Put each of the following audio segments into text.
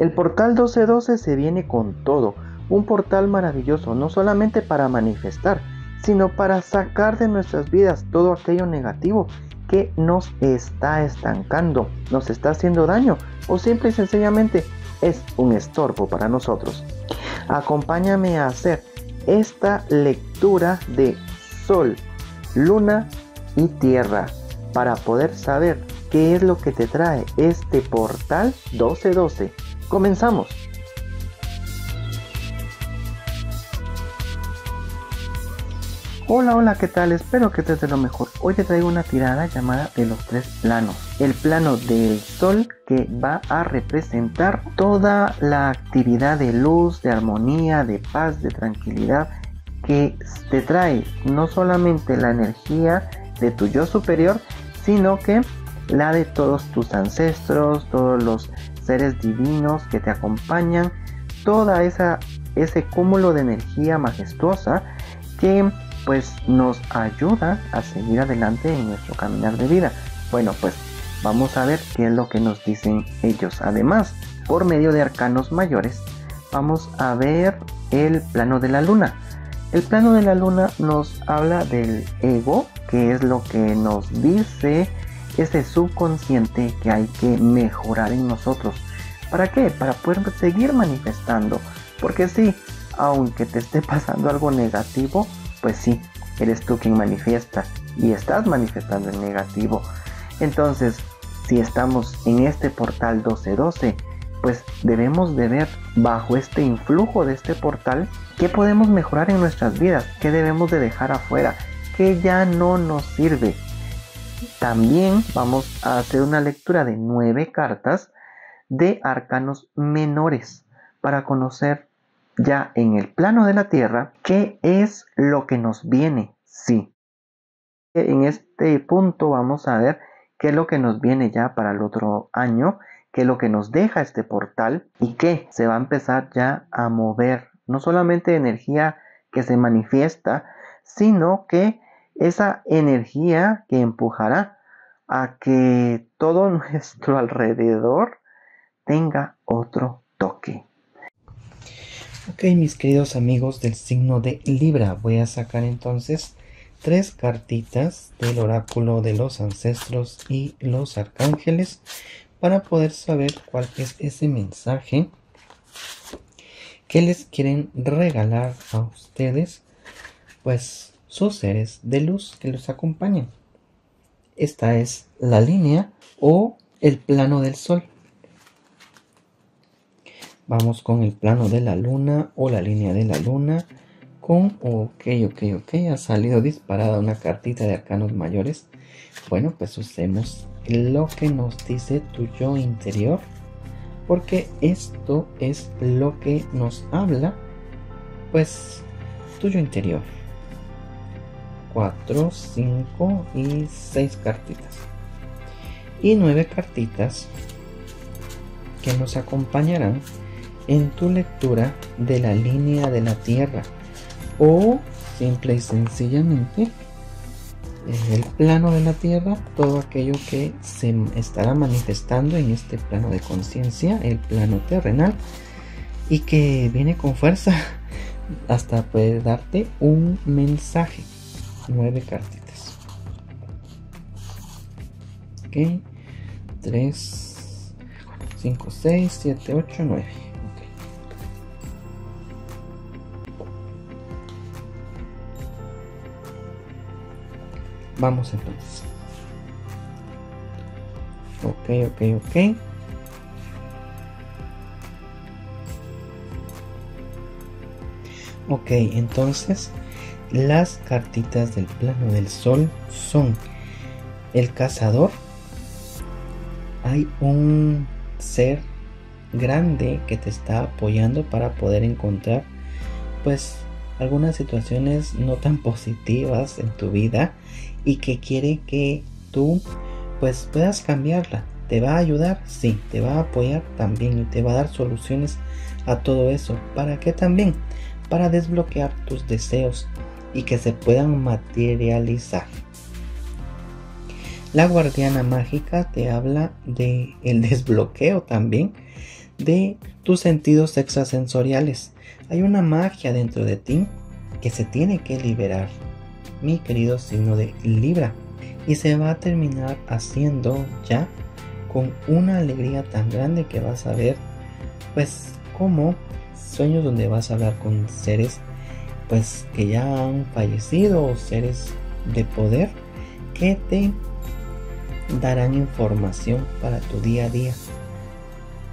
El portal 1212 se viene con todo, un portal maravilloso, no solamente para manifestar, sino para sacar de nuestras vidas todo aquello negativo que nos está estancando, nos está haciendo daño o simple y sencillamente es un estorbo para nosotros. Acompáñame a hacer esta lectura de Sol, Luna y Tierra para poder saber qué es lo que te trae este portal 1212. Comenzamos. Hola, hola, ¿qué tal? Espero que estés de lo mejor. Hoy te traigo una tirada llamada de los tres planos. El plano del sol que va a representar toda la actividad de luz, de armonía, de paz, de tranquilidad que te trae no solamente la energía de tu yo superior, sino que la de todos tus ancestros, todos los seres divinos que te acompañan, toda esa ese cúmulo de energía majestuosa que pues nos ayuda a seguir adelante en nuestro caminar de vida. Bueno, pues vamos a ver qué es lo que nos dicen ellos. Además, por medio de arcanos mayores, vamos a ver el plano de la luna. El plano de la luna nos habla del ego, que es lo que nos dice ese subconsciente que hay que mejorar en nosotros. ¿Para qué? Para poder seguir manifestando. Porque sí, aunque te esté pasando algo negativo, pues sí, eres tú quien manifiesta y estás manifestando el negativo. Entonces, si estamos en este portal 1212, pues debemos de ver bajo este influjo de este portal qué podemos mejorar en nuestras vidas, qué debemos de dejar afuera, qué ya no nos sirve. También vamos a hacer una lectura de nueve cartas de arcanos menores para conocer ya en el plano de la Tierra, ¿qué es lo que nos viene? Sí. En este punto vamos a ver qué es lo que nos viene ya para el otro año, qué es lo que nos deja este portal y qué se va a empezar ya a mover. No solamente energía que se manifiesta, sino que esa energía que empujará a que todo nuestro alrededor tenga otro toque. Ok, mis queridos amigos del signo de Libra, voy a sacar entonces tres cartitas del oráculo de los ancestros y los arcángeles para poder saber cuál es ese mensaje que les quieren regalar a ustedes, pues sus seres de luz que los acompañan. Esta es la línea o el plano del sol. Vamos con el plano de la luna o la línea de la luna. Con, ok, ok, ok, ha salido disparada una cartita de arcanos mayores. Bueno, pues usemos lo que nos dice tu yo interior. Porque esto es lo que nos habla, pues, tu yo interior. 4, 5 y 6 cartitas. Y 9 cartitas que nos acompañarán en tu lectura de la línea de la Tierra o simple y sencillamente en el plano de la Tierra todo aquello que se estará manifestando en este plano de conciencia, el plano terrenal y que viene con fuerza hasta puede darte un mensaje. Nueve cartitas. Ok. 3, 5, 6, 7, 8, 9. Vamos entonces. Ok, ok, ok. Ok, entonces las cartitas del plano del sol son el cazador. Hay un ser grande que te está apoyando para poder encontrar pues algunas situaciones no tan positivas en tu vida y que quiere que tú pues puedas cambiarla. ¿Te va a ayudar? Sí, te va a apoyar también y te va a dar soluciones a todo eso. ¿Para qué también? Para desbloquear tus deseos y que se puedan materializar. La guardiana mágica te habla de el desbloqueo también de tus sentidos extrasensoriales. Hay una magia dentro de ti que se tiene que liberar, mi querido signo de Libra. Y se va a terminar haciendo ya con una alegría tan grande que vas a ver, pues como sueños donde vas a hablar con seres pues que ya han fallecido seres de poder que te darán información para tu día a día.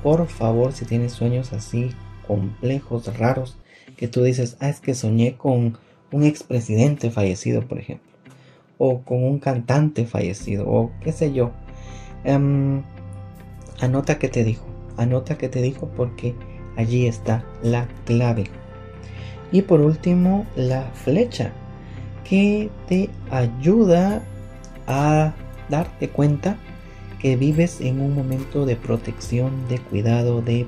Por favor, si tienes sueños así complejos, raros, que tú dices, ah, es que soñé con un expresidente fallecido, por ejemplo, o con un cantante fallecido, o qué sé yo. Em, anota que te dijo, anota que te dijo porque allí está la clave. Y por último, la flecha, que te ayuda a darte cuenta que vives en un momento de protección, de cuidado, de,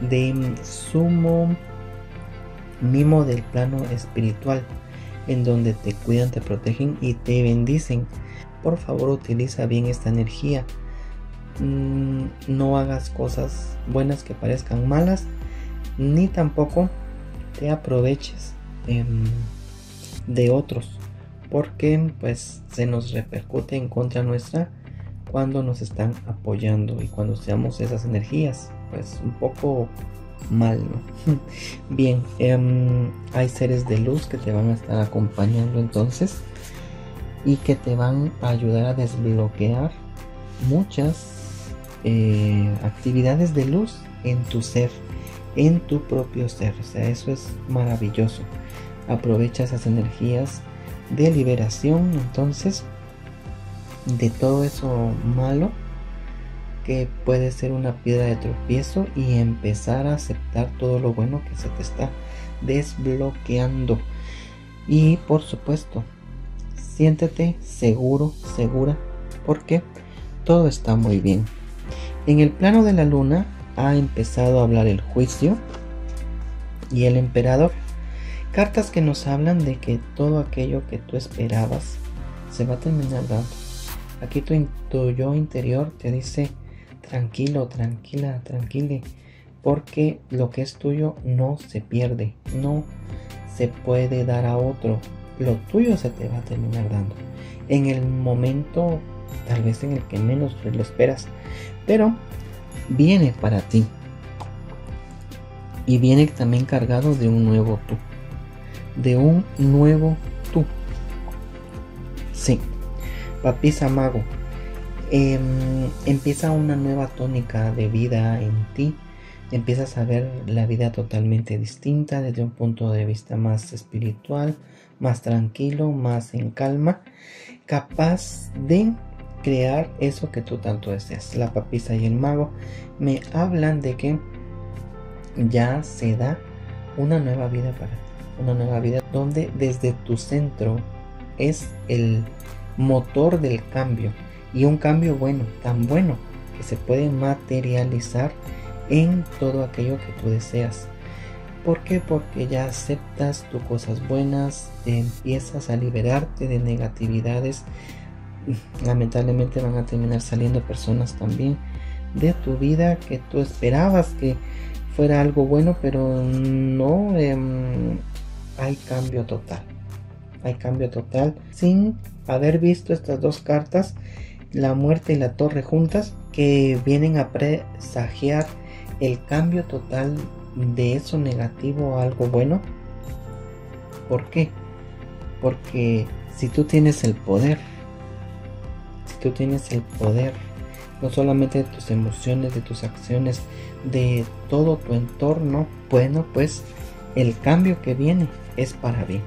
de sumo mimo del plano espiritual, en donde te cuidan, te protegen y te bendicen. Por favor, utiliza bien esta energía. Mm, no hagas cosas buenas que parezcan malas, ni tampoco te aproveches em, de otros, porque pues se nos repercute en contra nuestra cuando nos están apoyando y cuando seamos esas energías, pues un poco mal, ¿no? Bien, em, hay seres de luz que te van a estar acompañando entonces y que te van a ayudar a desbloquear muchas eh, actividades de luz en tu ser, en tu propio ser. O sea, eso es maravilloso. Aprovecha esas energías de liberación entonces de todo eso malo que puede ser una piedra de tropiezo y empezar a aceptar todo lo bueno que se te está desbloqueando. Y por supuesto, siéntete seguro, segura, porque todo está muy bien. En el plano de la luna ha empezado a hablar el juicio y el emperador. Cartas que nos hablan de que todo aquello que tú esperabas se va a terminar dando. Aquí tu, yo interior te dice tranquilo, tranquila, tranquile, porque lo que es tuyo no se pierde, no se puede dar a otro, lo tuyo se te va a terminar dando. En el momento, tal vez en el que menos lo esperas, pero viene para ti. Y viene también cargado de un nuevo tú. De un nuevo tú. Sí. Papisa Mago, Em, empieza una nueva tónica de vida en ti. Empiezas a ver la vida totalmente distinta desde un punto de vista más espiritual, más tranquilo, más en calma, capaz de crear eso que tú tanto deseas. La papisa y el mago me hablan de que ya se da una nueva vida para ti, una nueva vida donde desde tu centro es el motor del cambio y un cambio bueno, tan bueno que se puede materializar en todo aquello que tú deseas. ¿Por qué? Porque ya aceptas tus cosas buenas, empiezas a liberarte de negatividades. Lamentablemente van a terminar saliendo personas también de tu vida que tú esperabas que fuera algo bueno, pero no em, hay cambio total. Hay cambio total sin haber visto estas dos cartas la muerte y la torre juntas que vienen a presagiar el cambio total de eso negativo a algo bueno. ¿Por qué? Porque si tú tienes el poder, tú tienes el poder, no solamente de tus emociones, de tus acciones, de todo tu entorno, bueno, pues el cambio que viene es para bien.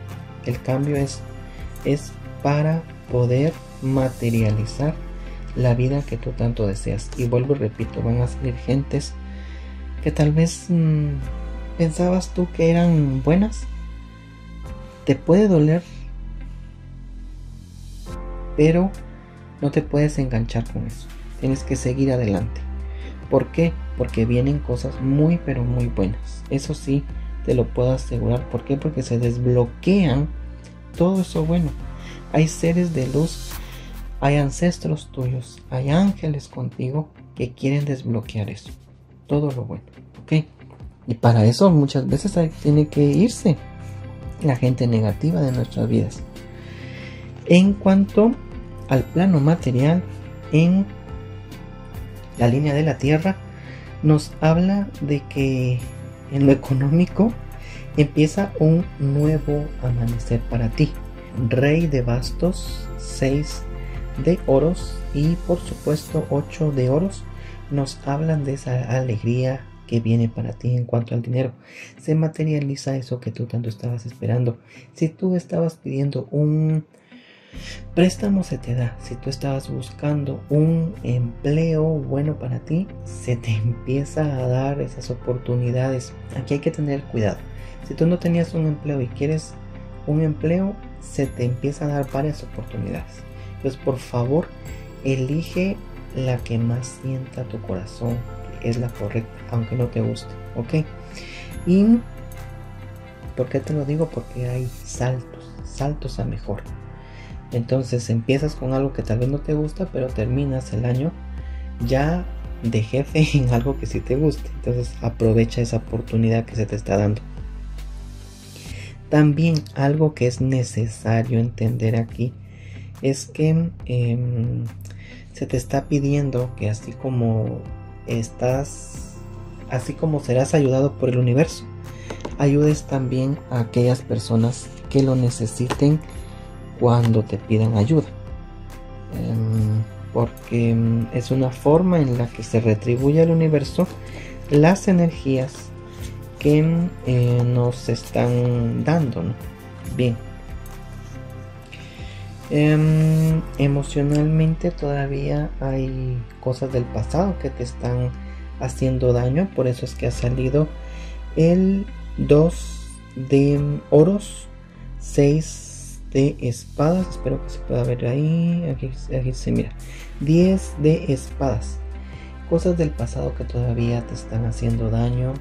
El cambio es, es para poder materializar la vida que tú tanto deseas. Y vuelvo y repito, van a salir gentes que tal vez mm, pensabas tú que eran buenas. Te puede doler, pero no te puedes enganchar con eso. Tienes que seguir adelante. ¿Por qué? Porque vienen cosas muy pero muy buenas. Eso sí, te lo puedo asegurar. ¿Por qué? Porque se desbloquean todo eso bueno. Hay seres de luz hay ancestros tuyos, hay ángeles contigo que quieren desbloquear eso. todo lo bueno, ¿ok? Y para eso muchas veces tiene que irse la gente negativa de nuestras vidas. En cuanto al plano material, en la línea de la Tierra, nos habla de que en lo económico empieza un nuevo amanecer para ti. Rey de bastos, 6 de oros y por supuesto 8 de oros nos hablan de esa alegría que viene para ti en cuanto al dinero. Se materializa eso que tú tanto estabas esperando. Si tú estabas pidiendo un préstamo, se te da. Si tú estabas buscando un empleo bueno para ti, se te empieza a dar esas oportunidades. Aquí hay que tener cuidado. Si tú no tenías un empleo y quieres un empleo, se te empieza a dar varias oportunidades. Pues por favor, elige la que más sienta tu corazón, es la correcta, aunque no te guste, ¿ok? Y, ¿por qué te lo digo? Porque hay saltos, saltos a mejor. Entonces empiezas con algo que tal vez no te gusta, pero terminas el año ya de jefe en algo que sí te guste. Entonces aprovecha esa oportunidad que se te está dando. También algo que es necesario entender aquí es que em, se te está pidiendo que así como estás, así como serás ayudado por el universo, ayudes también a aquellas personas que lo necesiten cuando te pidan ayuda. Em, porque em, es una forma en la que se retribuye al universo las energías que eh, nos están dando. Bien. Em, emocionalmente todavía hay cosas del pasado que te están haciendo daño, por eso es que ha salido el 2 de oros, 6 de espadas, espero que se pueda ver ahí, aquí, aquí se mira, 10 de espadas, cosas del pasado que todavía te están haciendo daño,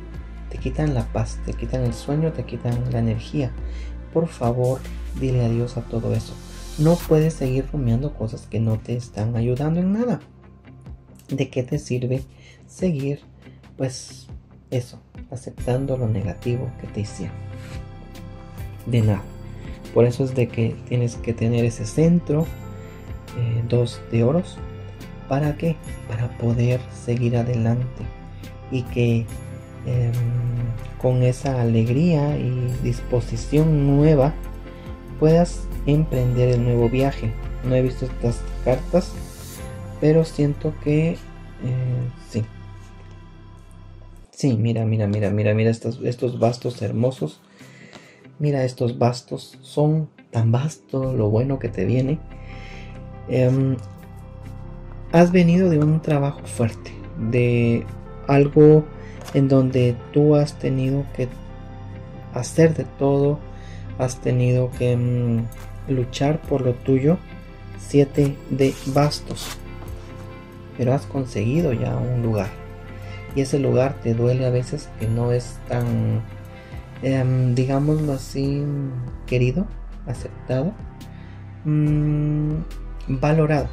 te quitan la paz, te quitan el sueño, te quitan la energía. Por favor, dile adiós a todo eso. No puedes seguir rumiando cosas que no te están ayudando en nada. ¿De qué te sirve seguir, pues, eso, aceptando lo negativo que te hicieron? De nada. Por eso es de que tienes que tener ese centro, eh, dos de oros. ¿Para qué? Para poder seguir adelante y que em, con esa alegría y disposición nueva puedas emprender el nuevo viaje. No he visto estas cartas, pero siento que eh, sí. Sí, mira, mira, mira, mira, mira estos, estos bastos hermosos. Mira estos bastos, son tan vastos lo bueno que te viene. Em, has venido de un trabajo fuerte, de algo en donde tú has tenido que hacer de todo, has tenido que mm, luchar por lo tuyo, 7 de bastos. Pero has conseguido ya un lugar. Y ese lugar te duele a veces que no es tan, em, digámoslo así, querido, aceptado, mm, valorado.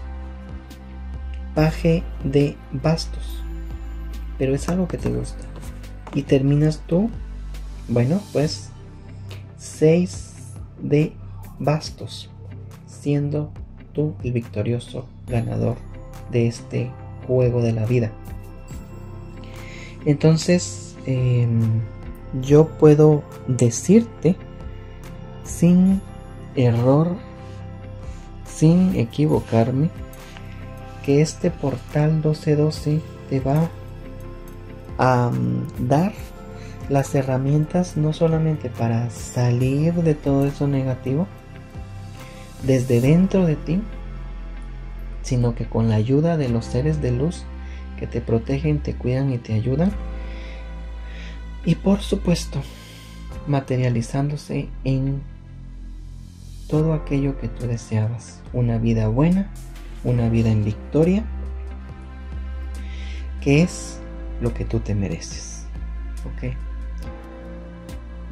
Paje de bastos. Pero es algo que te gusta. Y terminas tú, bueno, pues 6 de bastos, siendo tú el victorioso ganador de este juego de la vida. Entonces, em, yo puedo decirte sin error, sin equivocarme, que este portal 1212 te va a mm, dar las herramientas no solamente para salir de todo eso negativo desde dentro de ti, sino que con la ayuda de los seres de luz que te protegen, te cuidan y te ayudan. Y por supuesto, materializándose en todo aquello que tú deseabas. Una vida buena, una vida en victoria, que es lo que tú te mereces. ¿Ok?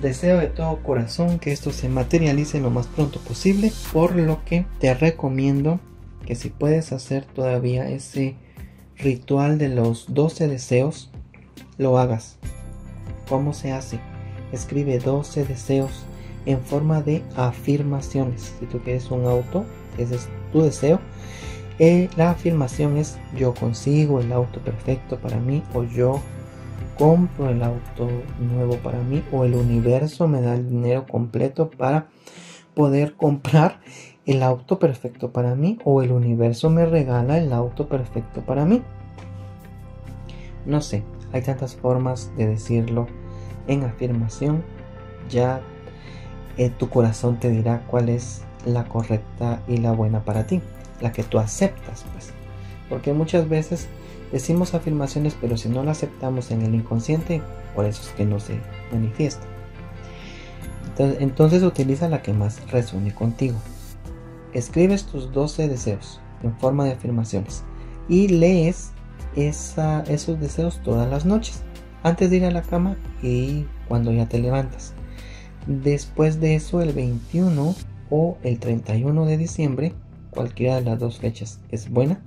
Deseo de todo corazón que esto se materialice lo más pronto posible, por lo que te recomiendo que si puedes hacer todavía ese ritual de los 12 deseos, lo hagas. ¿Cómo se hace? Escribe 12 deseos en forma de afirmaciones. Si tú quieres un auto, ese es tu deseo. Eh, la afirmación es yo consigo el auto perfecto para mí o yo compro el auto nuevo para mí o el universo me da el dinero completo para poder comprar el auto perfecto para mí o el universo me regala el auto perfecto para mí. No sé, hay tantas formas de decirlo en afirmación. Ya eh, tu corazón te dirá cuál es la correcta y la buena para ti, la que tú aceptas, pues. Porque muchas veces decimos afirmaciones, pero si no la aceptamos en el inconsciente, por eso es que no se manifiesta. Entonces, entonces utiliza la que más resuene contigo. Escribes tus 12 deseos en forma de afirmaciones y lees esos deseos todas las noches, antes de ir a la cama y cuando ya te levantas. Después de eso, el 21 o el 31 de diciembre, cualquiera de las dos fechas es buena,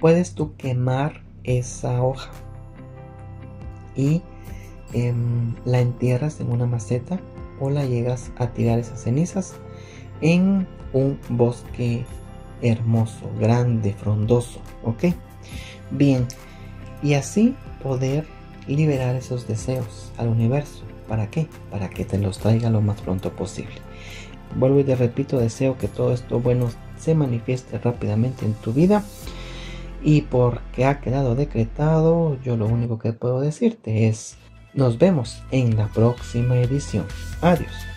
puedes tú quemar esa hoja y em, la entierras en una maceta o la llegas a tirar esas cenizas en un bosque hermoso, grande, frondoso, ¿ok? Bien, y así poder liberar esos deseos al universo. ¿Para qué? Para que te los traiga lo más pronto posible. Vuelvo y te repito, deseo que todo esto bueno se manifieste rápidamente en tu vida. Y porque ha quedado decretado, yo lo único que puedo decirte es, nos vemos en la próxima edición. Adiós.